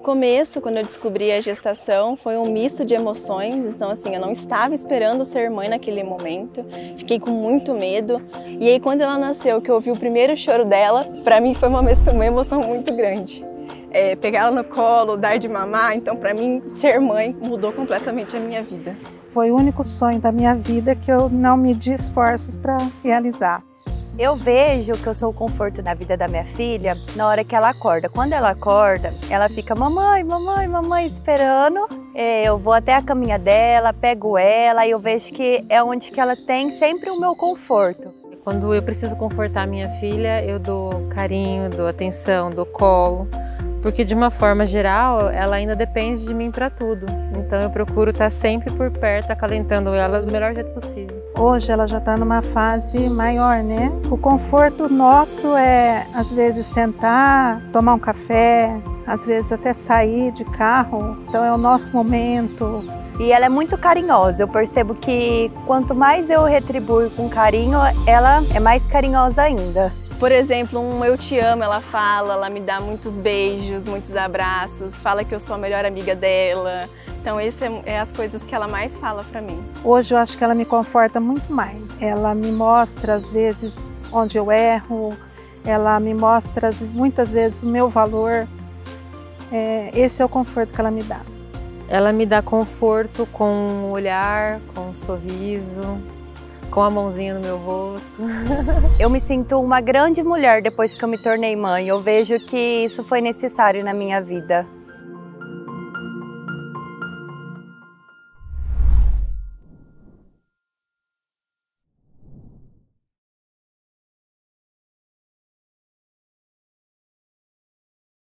começo, quando eu descobri a gestação, foi um misto de emoções. Então, assim, eu não estava esperando ser mãe naquele momento. Fiquei com muito medo. E aí, quando ela nasceu, que eu ouvi o primeiro choro dela, para mim foi uma emoção muito grande. É, pegar ela no colo, dar de mamar. Então, para mim, ser mãe mudou completamente a minha vida. Foi o único sonho da minha vida que eu não medi esforços para realizar. Eu vejo que eu sou o conforto na vida da minha filha na hora que ela acorda. Quando ela acorda, ela fica mamãe, mamãe, mamãe esperando. É, eu vou até a caminha dela, pego ela e eu vejo que é onde que ela tem sempre o meu conforto. Quando eu preciso confortar minha filha, eu dou carinho, dou atenção, dou colo porque de uma forma geral ela ainda depende de mim para tudo. Então eu procuro estar sempre por perto, acalentando ela do melhor jeito possível. Hoje ela já está numa fase maior, né? O conforto nosso é às vezes sentar, tomar um café, às vezes até sair de carro. Então é o nosso momento. E ela é muito carinhosa. Eu percebo que quanto mais eu retribuo com carinho, ela é mais carinhosa ainda. Por exemplo, um eu te amo, ela fala, ela me dá muitos beijos, muitos abraços, fala que eu sou a melhor amiga dela. Então, essas é, é as coisas que ela mais fala para mim. Hoje eu acho que ela me conforta muito mais. Ela me mostra, às vezes, onde eu erro, ela me mostra, muitas vezes, o meu valor. É, esse é o conforto que ela me dá. Ela me dá conforto com o olhar, com o sorriso, com a mãozinha no meu rosto. eu me sinto uma grande mulher depois que eu me tornei mãe. Eu vejo que isso foi necessário na minha vida.